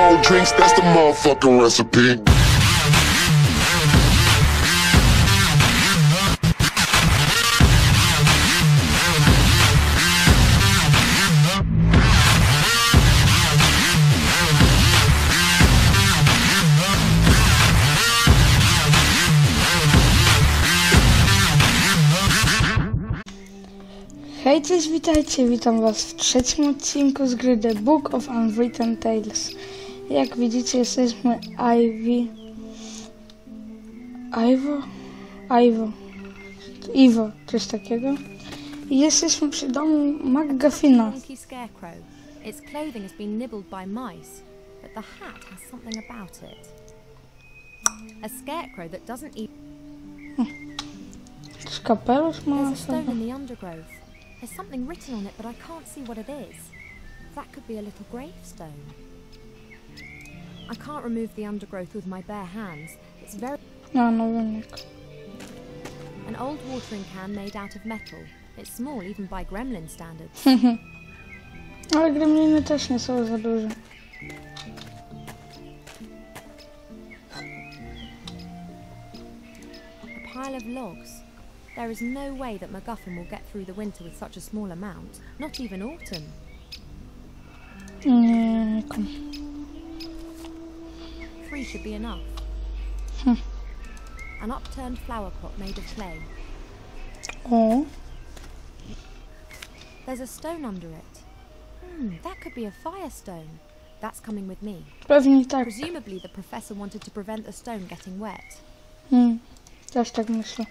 cold drinks, that's the motherfucking recipe. Hej, cześć, witajcie, witam was w trzecim odcinku z gry The Book of Unwritten Tales. Jak widzicie, jesteśmy Ivy... Iwo? Iwo. Iwo, coś takiego. I jesteśmy przy domu McGuffina. Its clothing has been nibbled by mice, but the hat has something about it. A scarecrow that doesn't eat. Kapelusz ma There's a stone in the undergrowth. There's something written on it, but I can't see what it is. That could be a little gravestone. I can't remove the undergrowth with my bare hands. It's very. A, no wynik. An old watering can made out of metal. It's small even by gremlin standards. Ale gremliny też nie są za duże. A pile of logs. There is no way that MacGuffin will get through the winter with such a small amount, not even autumn. Nie, nie kom. Three should be enough. Hmm. An upturned flower pot made of clay. O, There's a stone under it. Hmm, that could be a firestone. That's coming with me. pewnie tak. Presumably, the professor wanted to prevent the stone getting wet. Hmm, też tak myślę.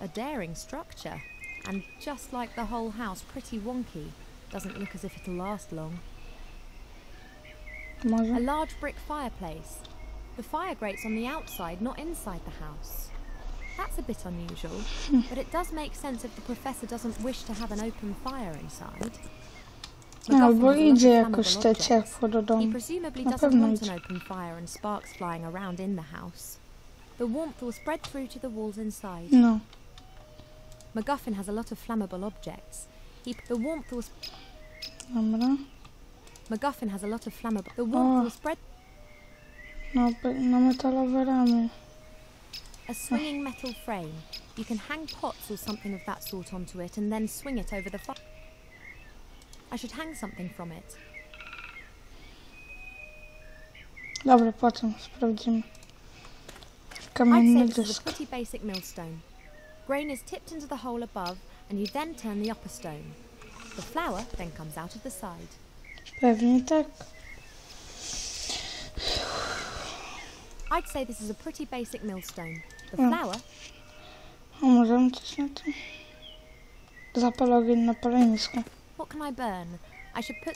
A daring structure. And just like the whole house, pretty wonky. Doesn't look as if it'll last long. A large brick fireplace. The fire grates on the outside, not inside the house. That's a bit unusual, but it does make sense if the professor doesn't wish to have an open fire inside. Albo has a lot of idzie jakoś te ciepło do He presumably doesn't want an open fire and sparks flying around in the house. The warmth will spread through to the walls inside. No. MacGuffin has a lot of flammable objects. He, the warmth will Dobra. MacGuffin has a lot of flammable. The warmth ah. Oh. will spread. No, pe- no. A swinging metal frame. You can hang pots or something of that sort onto it and then swing it over the fire. I should hang something from it. Dobra, potem sprawdzimy. Kamienny this a dysk. pretty basic millstone. Grain is tipped into the hole above, and you then turn the upper stone. The flour then comes out of the side. Pewnie tak. I'd say this is a pretty basic millstone. The Mm. flour, A możemy coś na tym? Zapal ogień na palenisko. what can I burn? I should put.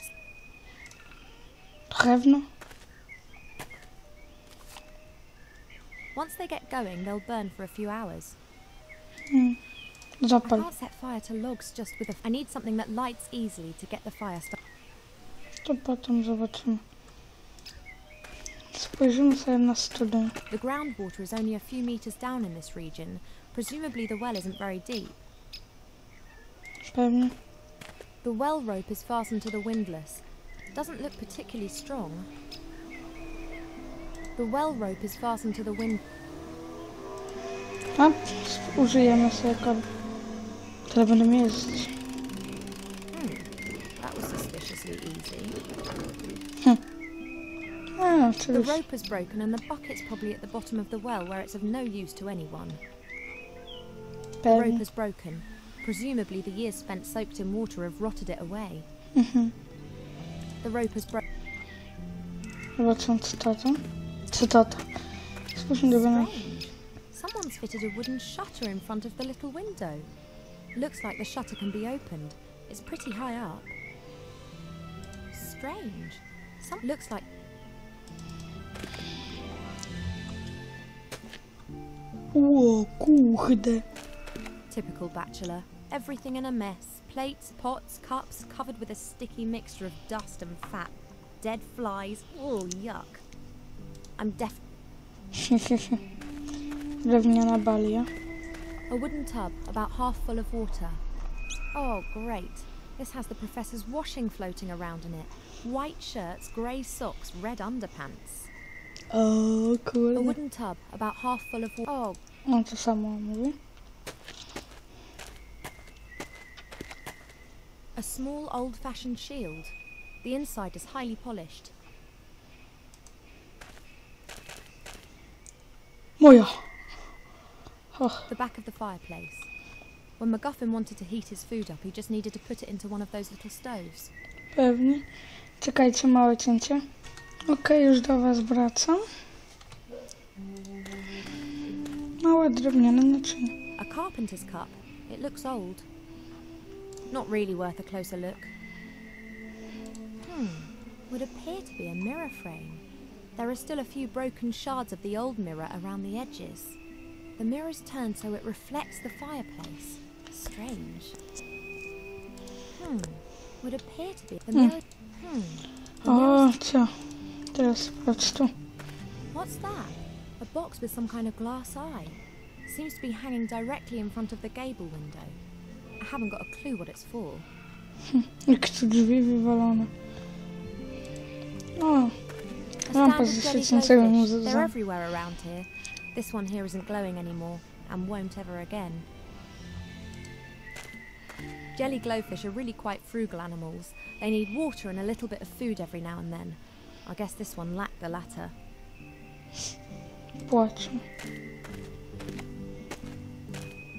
Drewno? Once they get going, they'll burn for a few hours. Mm. I can't set fire to logs just with a. I need something that lights easily to get the fire started. To potem zobaczymy. Spojrzymy sobie na. The groundwater is only a few meters down in this region. Presumably, the well isn't very deep. Pewnie. The well rope is fastened to the windlass. Doesn't look particularly strong. The well rope is fastened to the wind. A, użyjemy sobie. Tyle będę jeździć. Easy. A, The rope is broken and the bucket's probably at the bottom of the well where it's of no use to anyone. The rope is broken. Presumably, the years spent soaked in water have rotted it away. Mhm. The rope is broken. Zobaczę cytatę. Cytata. Spójrzmy do. Someone's fitted a wooden shutter in front of the little window. Looks like the shutter can be opened. It's pretty high up. Strange. Some looks like typical bachelor. Everything in a mess. Plates, pots, cups covered with a sticky mixture of dust and fat. Dead flies. Oh, yuck. I'm Drewniana balia. A wooden tub about half full of water. Oh, great. This has the professor's washing floating around in it. White shirts, grey socks, red underpants. O A kurde. wooden tub, about half full of water. Oh, No to samo mówi. a small old fashioned shield. The inside is highly polished. Moja. Och, The back of the fireplace. When MacGuffin wanted to heat his food up, he just needed to put it into one of those little stoves. pewnie. Czekajcie, małe cięcie. Okej, już do was wracam. Małe drewniane naczynie. A carpenter's cup. It looks old. Not really worth a closer look. Hmm. Would appear to be a mirror frame. There are still a few broken shards of the old mirror around the edges. The mirror's turned so it reflects the fireplace. Strange. Hmm. Would appear to be the Hmm. Hmm. The mirror's O, cio. Teraz sprawdź tu. What's that? A box with some kind of glass eye. Seems to be hanging directly in front of the gable window. I haven't got a clue what it's for. Jak tu drzwi wywalone. O, Lampa ze jelly świecącego glowfish. muzyka. They're everywhere around here. This one here isn't glowing anymore and won't ever again. Jelly glowfish are really quite frugal animals. They need water and a little bit of food every now and then. I guess this one lacked the latter. płaczę.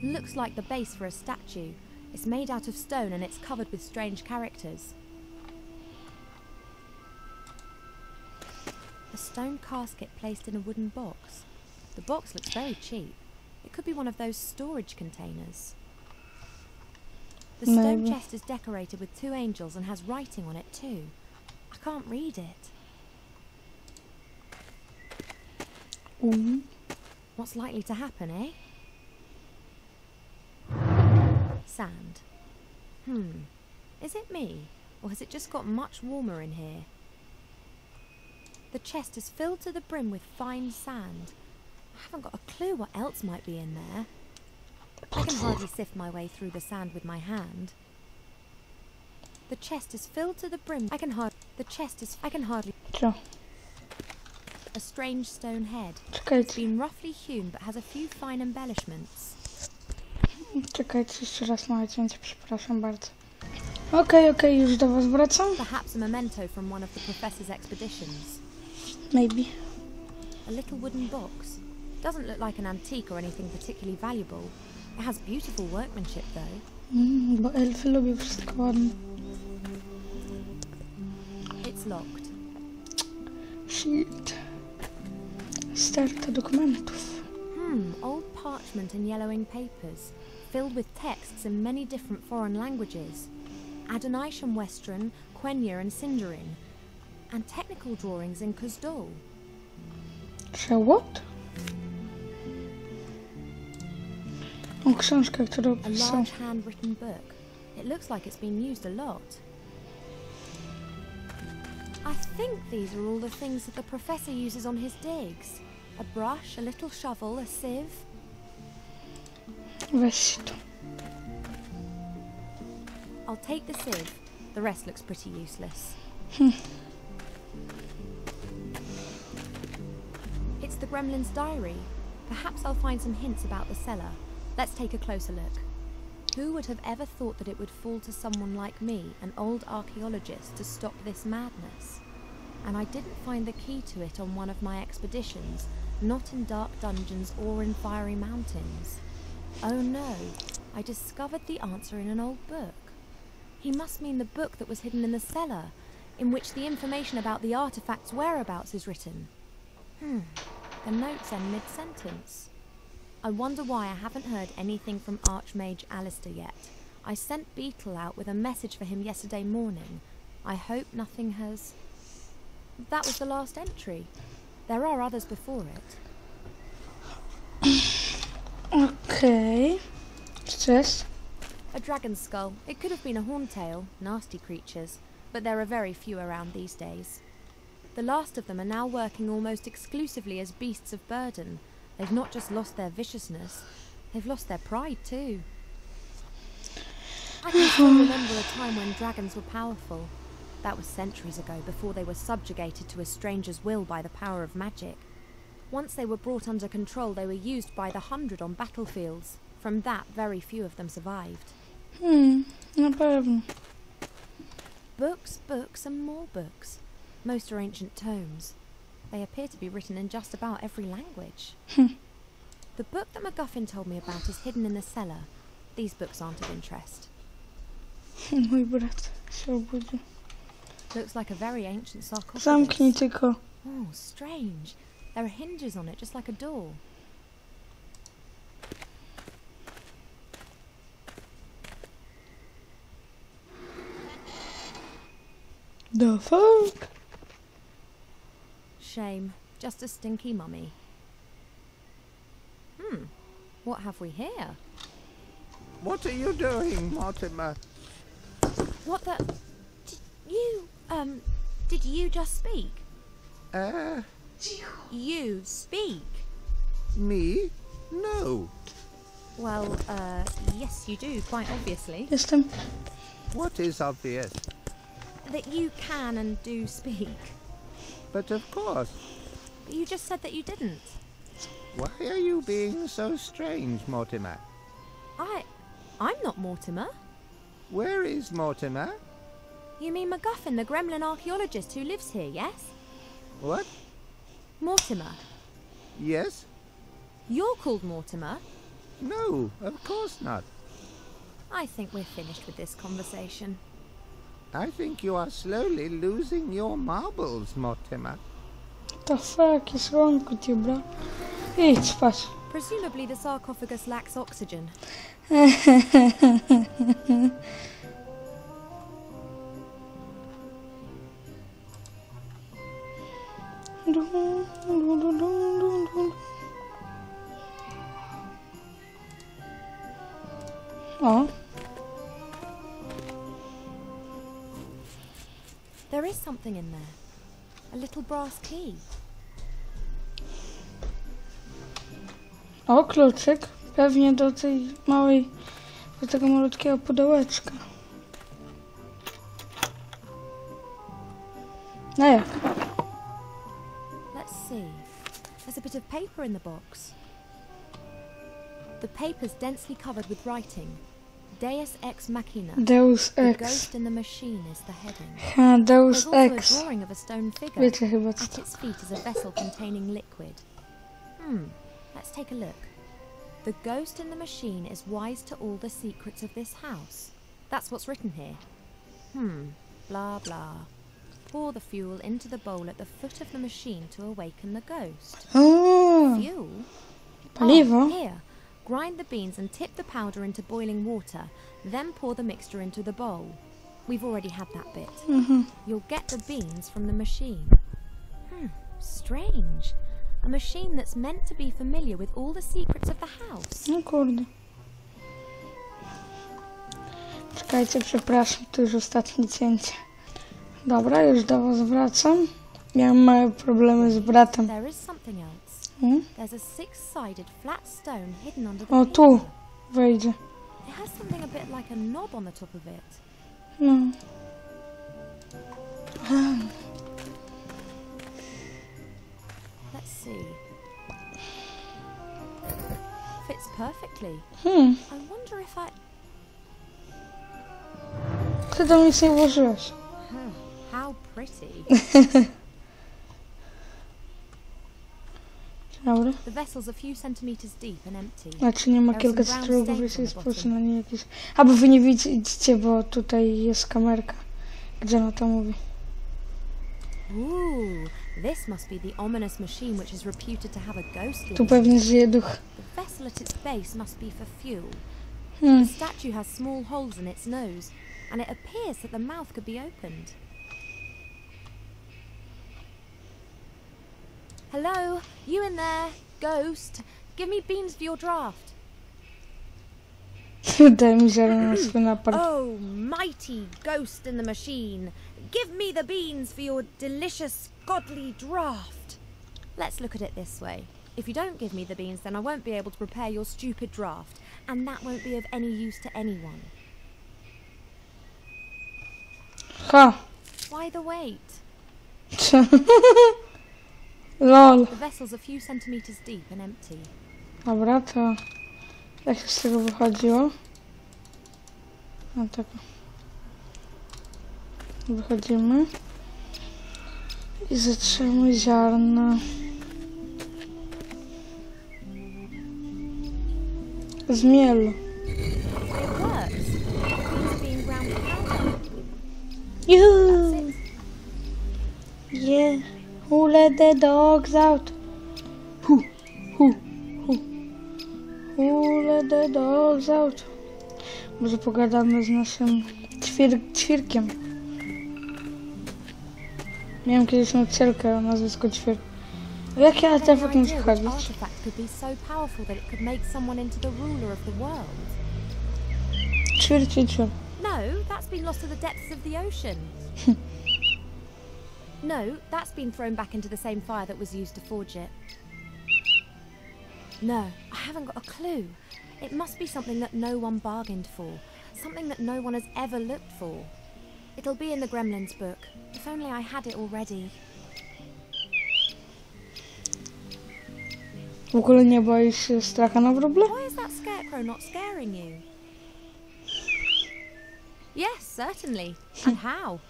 Looks like the base for a statue. It's made out of stone and it's covered with strange characters. A stone casket placed in a wooden box. The box looks very cheap. It could be one of those storage containers. The stone Maybe. chest is decorated with two angels and has writing on it too. I can't read it. Um. What's likely to happen, eh? Sand. Hmm. Is it me? Or has it just got much warmer in here? The chest is filled to the brim with fine sand. I haven't got a clue what else might be in there. I can hardly sift my way through the sand with my hand. The chest is filled to the brim. I can hard. The chest is. I can hardly. Sure. A strange stone head. It's Czekajcie, been roughly hewn but has a few fine embellishments. czekajcie jeszcze raz małe cięcie, przepraszam bardzo. Okej, okej, już do was wracam. Perhaps a memento from one of the professor's expeditions. Maybe. A little wooden box. Doesn't look like an antique or anything particularly valuable. It has beautiful workmanship though. Mm, elfy lubią wszystko ładne. It's locked. Shit. Sterta dokumentów. Hmm, old parchment and yellowing papers, filled with texts in many different foreign languages. Adonisham Westron, Quenya and Sindarin, and technical drawings in Khuzdul. So what? Oh, o, książkę, którą A pisał. large handwritten book. It looks like it's been used a lot. I think these are all the things that the professor uses on his digs. A brush, a little shovel, a sieve. Weź to. I'll take the sieve. The rest looks pretty useless. Hmm. it's the gremlin's diary. Perhaps I'll find some hints about the cellar. Let's take a closer look. Who would have ever thought that it would fall to someone like me, an old archaeologist, to stop this madness? And I didn't find the key to it on one of my expeditions, not in dark dungeons or in fiery mountains. Oh no, I discovered the answer in an old book. He must mean the book that was hidden in the cellar, in which the information about the artifact's whereabouts is written. Hmm, the notes end mid sentence. I wonder why I haven't heard anything from Archmage Alastair yet. I sent Beetle out with a message for him yesterday morning. I hope nothing has. That was the last entry. There are others before it. okay. Co jest? A dragon skull. It could have been a horntail, nasty creatures, but there are very few around these days. The last of them are now working almost exclusively as beasts of burden. They've not just lost their viciousness, they've lost their pride too. I can still remember a time when dragons were powerful. That was centuries ago, before they were subjugated to a stranger's will by the power of magic. Once they were brought under control, they were used by the hundred on battlefields. From that, very few of them survived. Hmm, na pewno. Books, books, and more books. Most are ancient tomes. They appear to be written in just about every language. Hmm. the book that MacGuffin told me about is hidden in the cellar. These books aren't of interest. Mój brat się obudził. Looks like a very ancient sarcophagus. Zamknij tylko. Oh, strange. There are hinges on it, just like a door. The fuck? Shame. Just a stinky mummy. Hmm. What have we here? What are you doing, Mortimer? What the? Did you, um, did you just speak? Uh, You speak? me? No. Well, uh, yes, you do, quite obviously. Jestem. What is obvious? That you can and do speak. But of course. But you just said that you didn't. Why are you being so strange, Mortimer? I. I'm not Mortimer. Where is Mortimer? You mean MacGuffin, the gremlin archaeologist who lives here, yes? What? Mortimer. Yes? You're called Mortimer. No, of course not. I think we're finished with this conversation. I think you are slowly losing your marbles, Mortimer. The fuck is wrong with you, bro? Idź spać. Presumably, the sarcophagus lacks oxygen. Dun, oh. There is something in there. A little brass key. o, kluczyk. Pewnie do tej małej, do tego malutkiego pudełeczka. No jak? Let's see. There's a bit of paper in the box. The paper's densely covered with writing. Deus ex machina. Deus The Ex. ghost in the machine is the heading. Ha, Deus There's also a drawing of a stone figure. Wiecie chyba co At its feet is a vessel containing liquid. Hmm, let's take a look. The ghost in the machine is wise to all the secrets of this house. That's what's written here. Hmm, blah blah. Pour the fuel into the bowl at the foot of the machine to awaken the ghost. O, Fuel? paliwo. Oh, here. Grind the beans and tip the powder into boiling water, then pour the mixture into the bowl. We've already had that bit. Mhm. You'll get the beans from the machine. Hmm, strange. A machine that's meant to be familiar with all the secrets of the house. No kurde. Czekajcie, przepraszam, to już ostatnie cięcie. Dobra, już do was wracam. Miałem małe problemy z bratem. There is something else. Hmm? There's a six-sided flat stone hidden under the O, paper. tu wejdzie. It has something a bit like a knob on the top of it. No. Let's see. Fits perfectly. Hmm, I wonder if I... ty tam nic nie włożyłeś. Huh, how pretty. Dobra. The vessel's a few centimeters deep and empty. Znaczy nie ma There's kilka some brown strugów, stains jeśli on the bottom. spojrzy na nie jakieś... A, bo wy nie widzicie, bo tutaj jest kamerka, gdzie ona to mówi. Ooh, this must be the ominous machine which is reputed to have a ghost Tu living. pewnie żyje duch. The vessel at its base must be for fuel. Hmm. The statue has small holes in its nose, and it appears that the mouth could be opened. Hello, you in there? Ghost, give me beans for your draft. Daj mi ziarno na. Oh, mighty ghost in the machine, give me the beans for your delicious, godly draft. Let's look at it this way. If you don't give me the beans, then I won't be able to prepare your stupid draft, and that won't be of any use to anyone. Ha! Why the wait? LOL. Dobra, to jak z tego wychodziło? No tak. Wychodzimy. I zatrzymuj ziarna. Zmiel. Juhu! Yeah. Who let the dogs out? Who? Who? Who? Who let the dogs out? Może pogadamy z naszym ćwir ćwirkiem. Miałem kiedyś nauczycielkę o nazwisku ćwir. Jak ja I had teraz no o tym idea which chodzić? artifact could be so powerful that it could make someone into the ruler of the world. Ćwir, ćwir, ćwir. No, that's been lost to the depths of the ocean. no, that's been thrown back into the same fire that was used to forge it. No, I haven't got a clue. It must be something that no one bargained for, something that no one has ever looked for. It'll be in the Gremlins book. If only I had it already. W ogóle nie boisz się stracha na wróble? Why is that scarecrow not scaring you? Yes, certainly. And how?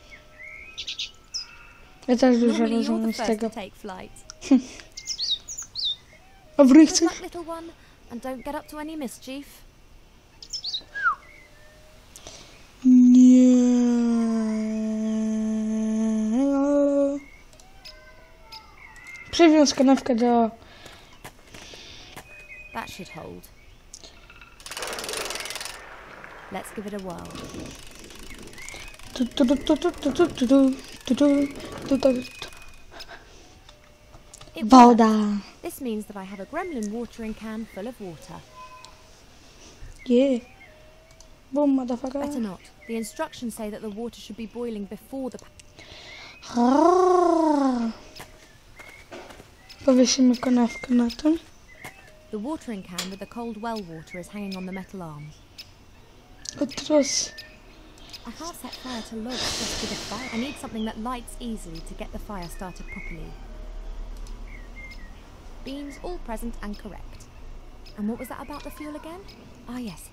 Ja też dużo rozumiem z tego. A wrychcy? Nie. Przywiąz kanawkę do... That should hold. Let's give it a whirl. Woda. This means that I have a gremlin watering can full of water. Yeah. Boom, motherfucker. Better not. The instructions say that the water should be boiling before the. The watering can with the cold well water is hanging on the metal arm. What? I can't set fire to logs just with a fire. I need something that lights easily to get the fire started properly. Beans all present and correct. And what was that about the fuel again? Ah, yes.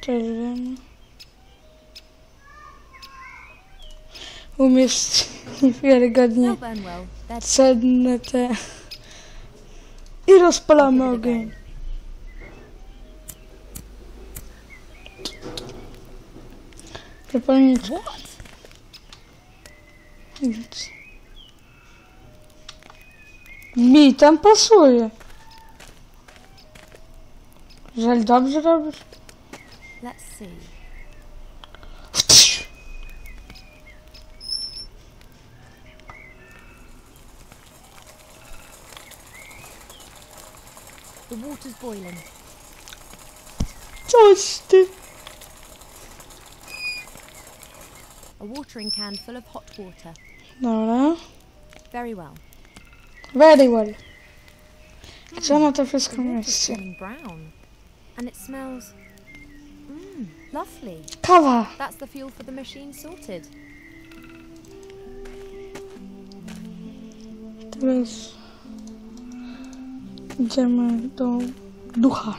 Też wiem. Umiesz niewiarygodnie They'll burn well. They're cenne te... I rozpalamy ogień. Припомнить. Вот. Бій, там пасує. Жаль, добре робиш. Let's see. The water's boiling. Чого ж ти? A watering can full of hot water. Dobra. Very well. Very well. Hmm, Co na to wszystko The water's mieści? turning brown. And it smells. Mmm, lovely. Kawa. That's the fuel for the machine sorted. Teraz idziemy do ducha.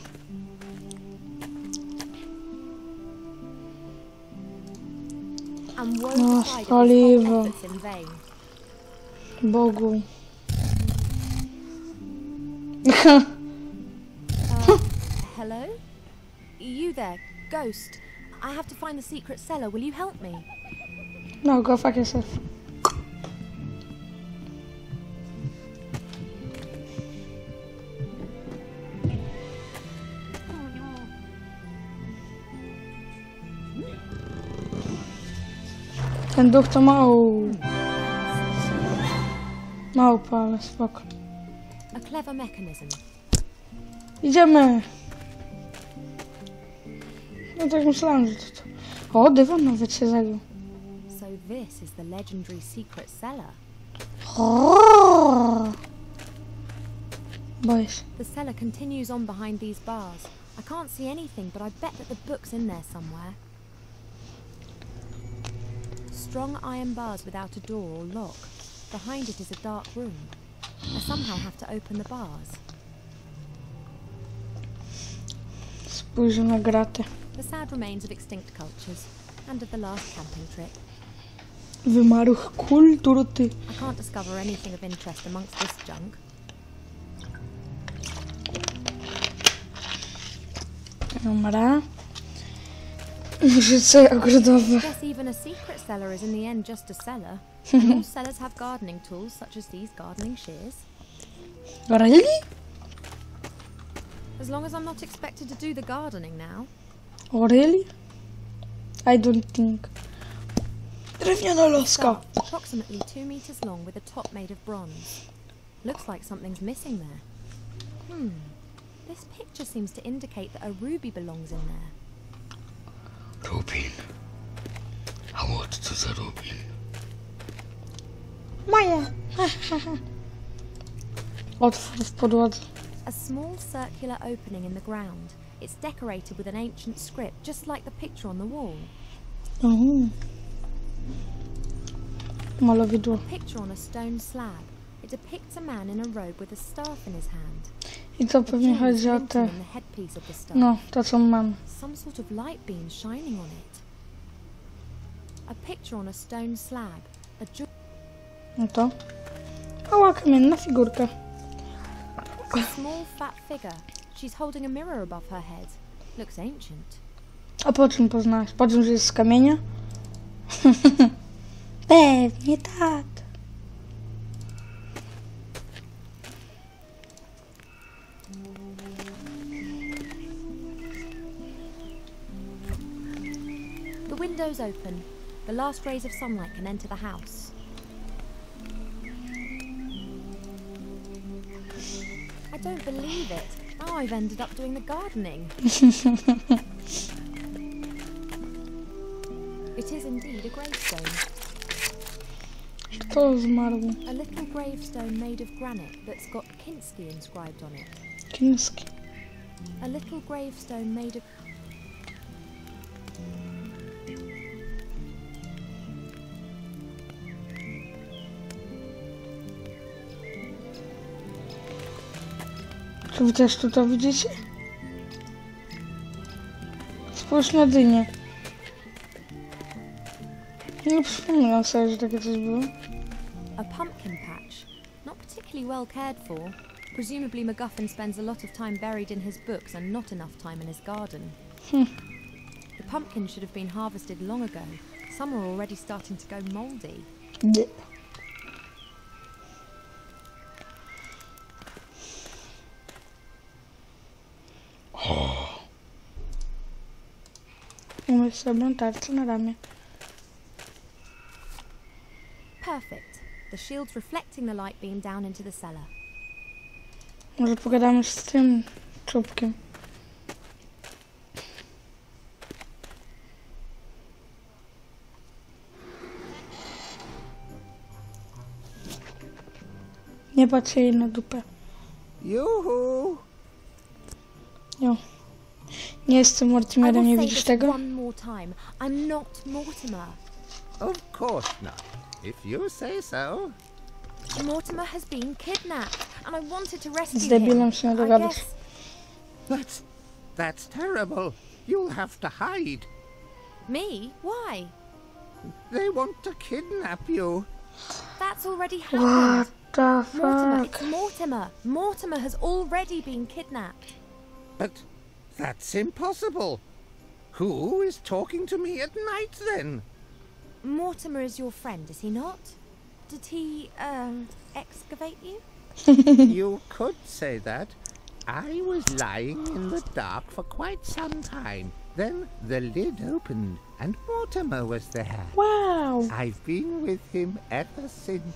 And woe No, betide paliwo. whole effort's in vain. Bogu. Uh, hello? You there, ghost. I have to find the secret cellar. Will you help me? no, go fuck yourself. Ten duch to mał. Małpa, ale spoko. A clever mechanism. Idziemy. No tak myślałem, że to... to. O, dywan nawet się zajął. So this is the legendary secret cellar. Boję się. The cellar continues on behind these bars. I can't see anything, but I bet that the book's in there somewhere. Strong iron bars without a door or lock. Behind it is a dark room. I somehow have to open the bars. Spójrz na gratę. The sad remains of extinct cultures and of the last camping trip. Wymarłych kultur, ty. I can't discover anything of interest amongst this junk. Dobra. Życie ogrodowe. Guess even a secret cellar is in the end just a cellar. and all cellars have gardening tools such as these gardening shears. Really? As long as I'm not expected to do the gardening now. Oh, really? I don't think. Drewniana. Staff, approximately two meters long with a top made of bronze. Looks like something's missing there. Hmm. This picture seems to indicate that a ruby belongs in there. Moje. Otwór w. A small circular opening in the ground. It's decorated with an ancient script, just like the picture on the wall. Mhm. Malowidło. Picture on a stone slab. It depicts a man in a robe with a staff in his hand. I to The pewnie gem is chodzi o te... in the headpiece of the staff. No, to co mam. Some sort of light beam shining on it. A picture on a stone slab. A ju- No to. Mała kamienna figurka. a small fat figure. She's holding a mirror above her head. Looks ancient. A po czym poznałeś? Po czym, że jest z kamienia? Pewnie tak. The window's open. The last rays of sunlight can enter the house. I don't believe it. Now I've ended up doing the gardening. it is indeed a gravestone. Zmarł? A little gravestone made of granite that's got Kinski inscribed on it. Chiński. A little gravestone made of. Wy też tu to widzicie? Spójrz na dynię. Nie przypominam sobie, że takie coś było. A pumpkin patch. Not particularly well cared for. Presumably, MacGuffin spends a lot of time buried in his books and not enough time in his garden. Hmm. The pumpkins should have been harvested long ago. Some are already starting to go mouldy. Nie. Mamy sobie tarczę na ramię. Perfect. The shield's reflecting the light beam down into the cellar. Może pogadamy z tym czubkiem. Nie patrzę jej na dupę. Yoo-hoo! Jo. Nie jestem I Mortimerem, will nie say widzisz this tego? one more time. I'm not Mortimer. Of course not. If you say so. Mortimer has been kidnapped, and I wanted to rescue Z debilem him. się nie I guess That's that's terrible. You'll have to hide. me? Why? They want to kidnap you. That's already happened. What the Mortimer, fuck? it's Mortimer. Mortimer has already been kidnapped. But that's impossible. Who is talking to me at night then? Mortimer is your friend, is he not? Did he, um, excavate you? you could say that. I was lying in the dark for quite some time. Then the lid opened and Mortimer was there. Wow! I've been with him ever since.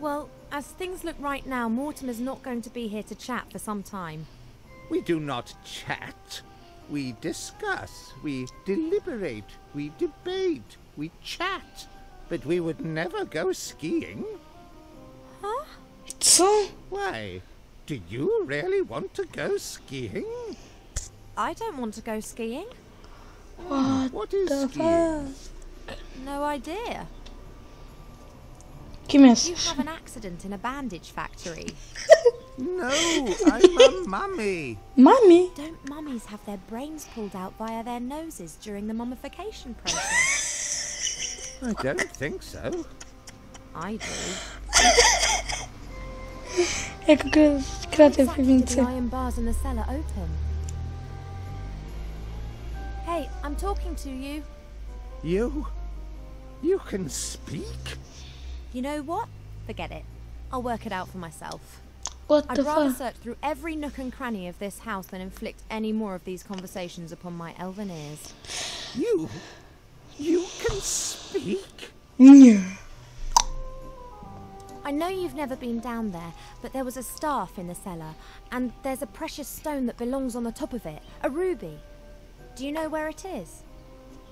Well, as things look right now, Mortimer's not going to be here to chat for some time. We do not chat. We discuss. We deliberate. We debate. We chat. But we would never go skiing. Huh? Co? Why? Do you really want to go skiing? I don't want to go skiing. What What is the skiing? fuck? No idea. Kim You have an accident in a bandage factory. No, I'm a mummy. Mami? Don't mummies have their brains pulled out via their noses during the mummification process? I don't think so. I do. Jak go kratę w Exactly do piwnicy. the iron bars in the cellar open? Hey, I'm talking to you. You? You can speak? You know what? Forget it. I'll work it out for myself. What I'd the rather fuck? search through every nook and cranny of this house than inflict any more of these conversations upon my elven ears. You? You can speak? Nie. I know you've never been down there, but there was a staff in the cellar, and there's a precious stone that belongs on the top of it a ruby. Do you know where it is?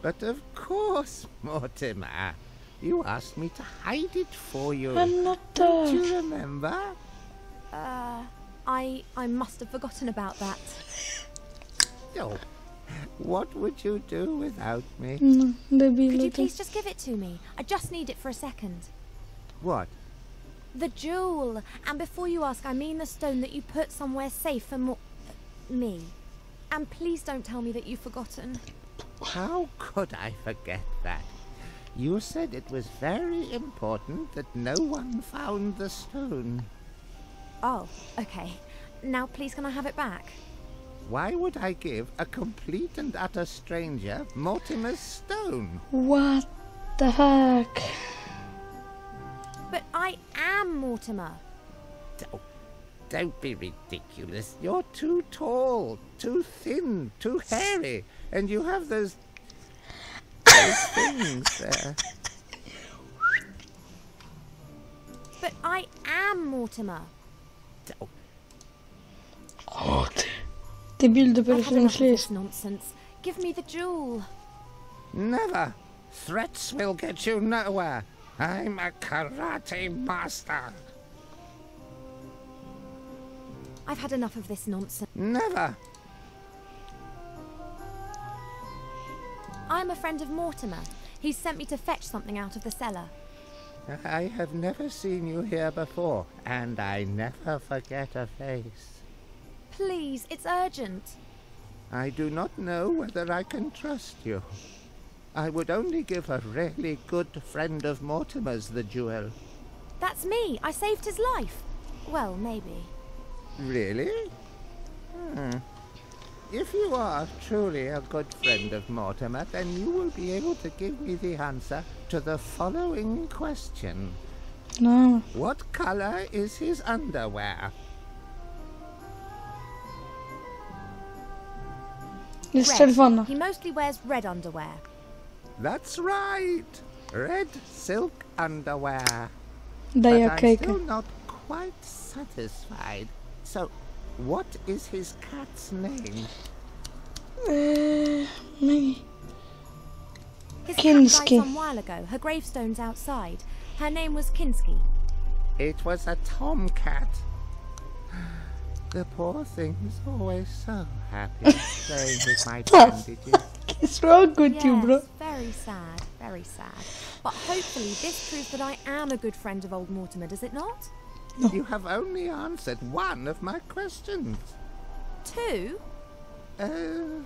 But of course, Mortimer. You asked me to hide it for you. A no Don't tak. you remember? Uh, I I must have forgotten about that. Oh, what would you do without me? No, Could debilu you please just give it to me? I just need it for a second. What? The jewel. And before you ask, I mean the stone that you put somewhere safe for mo- me. And please don't tell me that you've forgotten. How could I forget that? You said it was very important that no one found the stone. Oh, okay. Now please can I have it back? Why would I give a complete and utter stranger Mortimer's stone? What the heck? But I am Mortimer. Don't, don't be ridiculous. You're too tall, too thin, too hairy, and you have those, those things there. But I am Mortimer. Don't- O ty. Debil dopiero I've się had enough of myślisz. this nonsense. Give me the jewel. Never. Threats will get you nowhere. I'm a karate master. I've had enough of this nonsense. Never. I'm a friend of Mortimer. He's sent me to fetch something out of the cellar. I have never seen you here before, and I never forget a face. Please, it's urgent. I do not know whether I can trust you. I would only give a really good friend of Mortimer's the jewel. That's me. I saved his life. Well, maybe. Really? Hmm. If you are truly a good friend of Mortimer, then you will be able to give me the answer to the following question. No. What color is his underwear? Jest Red. He mostly wears red underwear. That's right. Red silk underwear. Daję but I'm okejkę. still not quite satisfied. So, what is his cat's name? Uh, eee, my... His Kinski. cat died some while ago. Her gravestone's outside. Her name was Kinski. It was a tomcat. The poor thing is always so happy playing with my bandages. What's wrong with you, yes, bro? very sad, very sad. But hopefully this proves that I am a good friend of old Mortimer, does it not? You have only answered one of my questions. Two? Uh,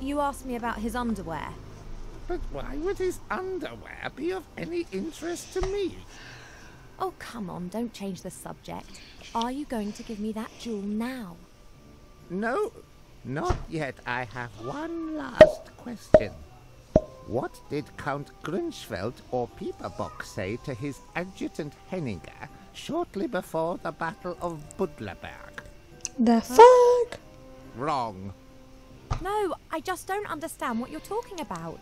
You asked me about his underwear. but why would his underwear be of any interest to me? Oh, come on, don't change the subject. Are you going to give me that jewel now? No, not yet. I have one last question. What did Count Grunschfeld or Pieperbock say to his adjutant Henninger shortly before the Battle of Budleberg? The fuck? Wrong. No, I just don't understand what you're talking about.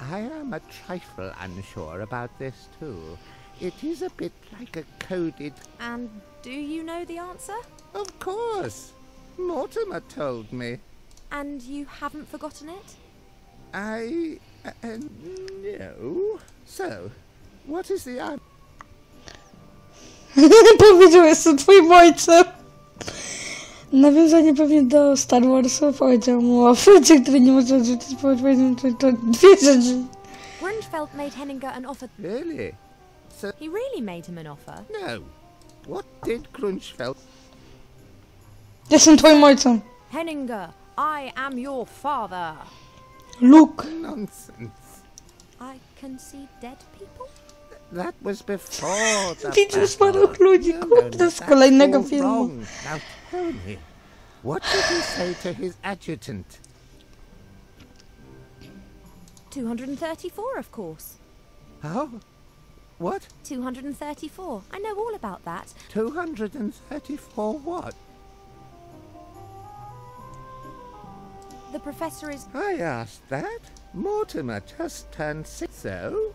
I am a trifle unsure about this too. It is a bit like a coded. And do you know the answer? Of course. Mortimer told me. And you haven't forgotten it? I. Uh, no. So, what is the answer? Powiedział, jestem twoim ojcem. Nawiązanie pewnie do Star Warsu. Powiedział mu o Frycie, który nie może odrzucić. Powiedział to, to dwie rzeczy. Grunfeld made Henninger an offer. Really? So, He really made him an offer. no. What did Grunchfeld... Jestem twoim ojcem. Henninger, I am your father. Luke. Nonsense. I can see dead people? That was before the Widzisz battle. paru ludzi, No, no, kurde, no, z that's kolejnego filmu. Now tell me, what did he say to his adjutant? 234, of course. Oh? What? 234. I know all about that. 234 what? The professor is. I asked that. Mortimer just turned six, so?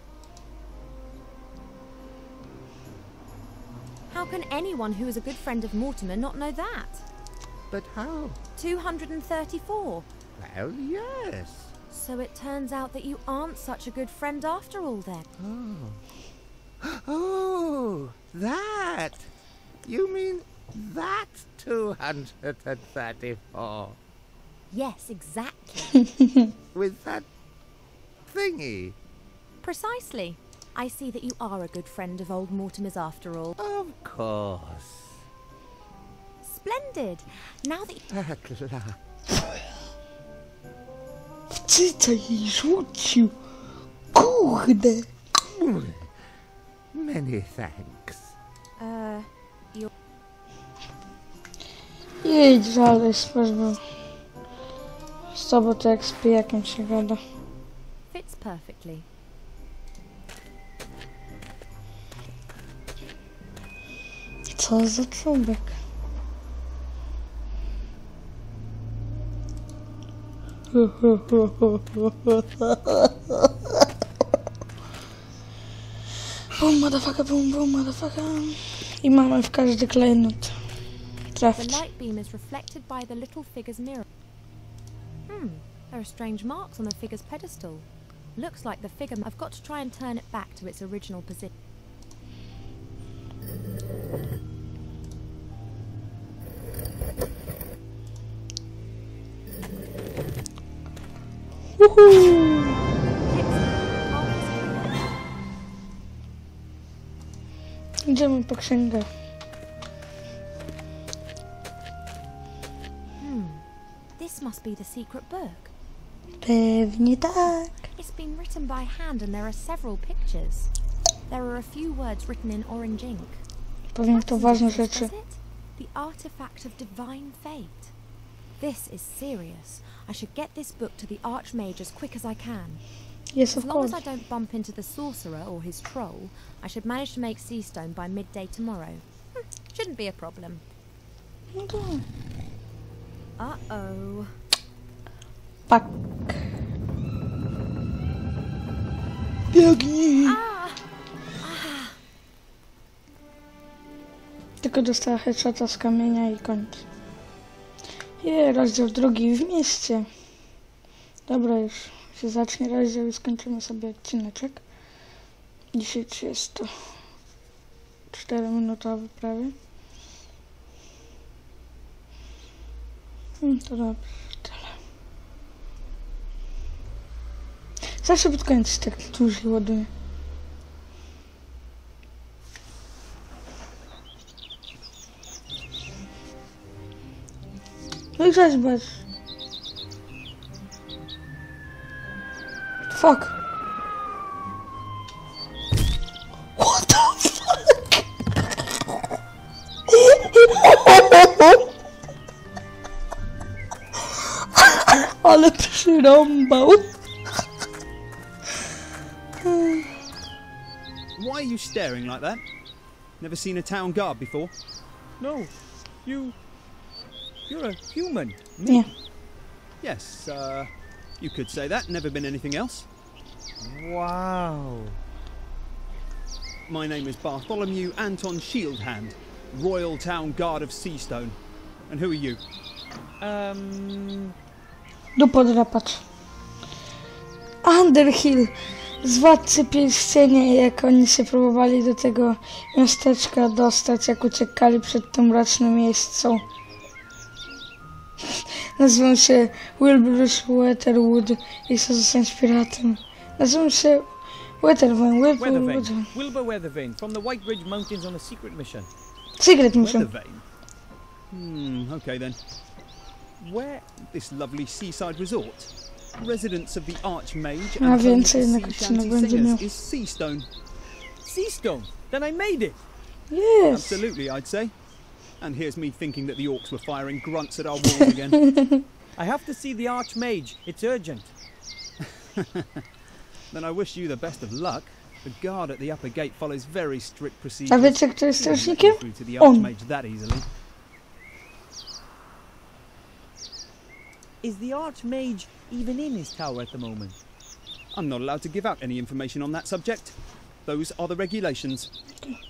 How can anyone who is a good friend of Mortimer not know that? But how? 234. Well, yes. So it turns out that you aren't such a good friend after all, then. Oh, Oh, that! You mean that 234? Yes, exactly. With that thingy? Precisely. I see that you are a good friend of old Mortimer's after all. Of course. Splendid. Now that At last. Cyca jej rzucił. Kurde. Many thanks. uh Jedź dalej, sprawdź. Z tobą to jak z pijakiem się gada. fits perfectly. Co za. Boom, motherfucker, motherfucker. I mamy w każdy klejnot. The light beam is reflected by the little figure's mirror. Hmm, there are strange marks on the figure's pedestal. Looks like the figure. I've got to try and turn it back to its original position. Idziemy po księgę. Hmm, this must be the secret book. Pewnie tak. It's been written by hand and there are several pictures. There are a few words written in orange ink. Powiem to ważne rzeczy. it? The artifact of divine fate. This is serious. I should get this book to the Archmage as quick as I can. Yes, As of long as course. I don't bump into the sorcerer or his troll, I should manage to make Seastone by midday tomorrow. Hm, shouldn't be a problem. To Uh oh. pak. Biegnij. Ah! Tylko dostała headshota z kamienia i koniec. Je, rozdział drugi w mieście. Dobra, już się zacznie rozdział i skończymy sobie odcineczek. Dzisiaj jest to 4 minutowy prawie. Hmm, to dobrze, tyle. Zawsze pod koniec tak dłużej ładuje. No i rzeźbać. Fuck. What the fuck? Ale przyrąbał. Why are you staring like that? Never seen a town guard before? No, you. You're a human. Nie. Yes, uh, you could say that. Never been anything else. Wow. My name is Bartholomew Anton Shieldhand, Royal Town Guard of Seastone. And who are you? Um. Dupodrapacz. Underhill z Władcy Pierścienia, jak oni się próbowali do tego miasteczka dostać, jak uciekali przed tym mrocznym miejscą. Nazywam się Wilbur Weatherwood i chcę zostać piratem. Nazywam się Weathervane, Weathervane, Weathervane. Wilbur Weathervane from the White Ridge Mountains on a secret mission. Secret mission. Weathervane. Hmm, okay then. Where this lovely seaside resort? Residence of the Archmage and the sea singers is Seastone. Seastone. Then I made it. Yes. Absolutely, I'd say. And here's me thinking that the orcs were firing grunts at our walls again. I have to see the Archmage. It's urgent. then I wish you the best of luck. The guard at the upper gate follows very strict A procedures. wiecie, kto jest He doesn't let strażnikiem? you through to the On. Archmage oh. that easily. Is the Archmage even in his tower at the moment? I'm not allowed to give out any information on that subject. Those are the regulations.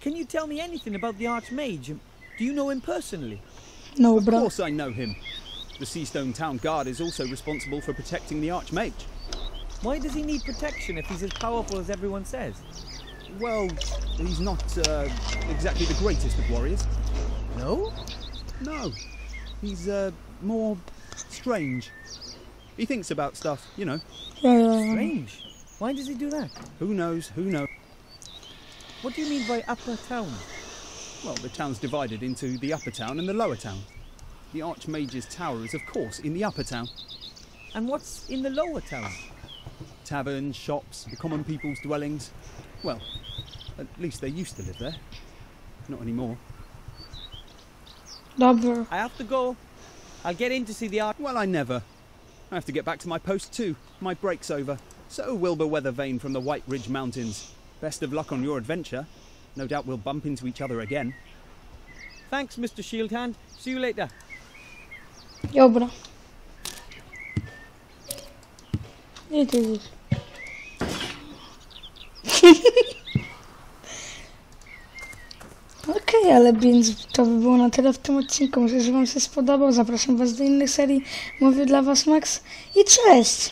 Can you tell me anything about the Archmage? Do you know him personally? No, Of bro. course I know him. The Seastone Town Guard is also responsible for protecting the Archmage. Why does he need protection if he's as powerful as everyone says? Well, he's not uh, exactly the greatest of warriors. No? No. He's uh, more strange. He thinks about stuff, you know. Strange. Why does he do that? Who knows, who knows. What do you mean by upper town? Well, the town's divided into the upper town and the lower town. The Archmage's tower is, of course, in the upper town. And what's in the lower town? Taverns, shops, the common people's dwellings. Well, at least they used to live there. Not anymore. Dobra. I have to go. I'll get in to see the Arch. Well, I never. I have to get back to my post too. My break's over. So, Wilbur Weathervane from the White Ridge Mountains. Best of luck on your adventure. No doubt we'll bump into each other again. Thanks, Mr. Shieldhand. See you later. Dobra. Gdzie ty idziesz? Okej, ale więc to by było na tyle w tym odcinku. Myślę, że Wam się spodobał. Zapraszam Was do innych serii. Mówię dla Was Max i cześć!